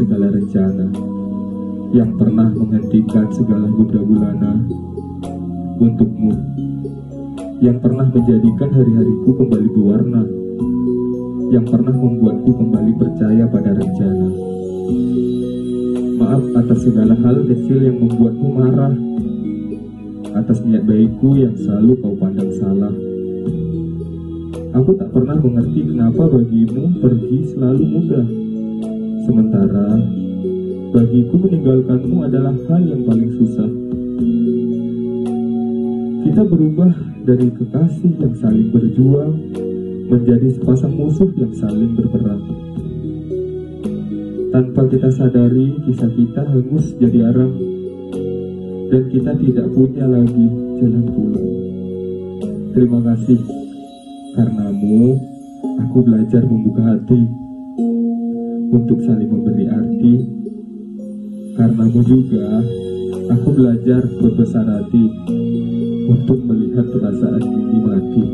segala rencana, yang pernah menghentikan segala gunda gulana untukmu, yang pernah menjadikan hari-hariku kembali berwarna, yang pernah membuatku kembali percaya pada rencana. Maaf atas segala hal kecil yang membuatmu marah, atas niat baikku yang selalu kau pandang salah. Aku tak pernah mengerti kenapa bagimu pergi selalu mudah. Sementara bagiku meninggalkanmu adalah hal yang paling susah. Kita berubah dari kekasih yang saling berjuang menjadi sepasang musuh yang saling berperang. Tanpa kita sadari, kisah kita hangus jadi arang dan kita tidak punya lagi jalan pulang. Terima kasih, Karenamu, aku belajar membuka hati untuk saling memberi arti. Karenamu juga, aku belajar berbesar hati untuk melihat perasaan ini mati.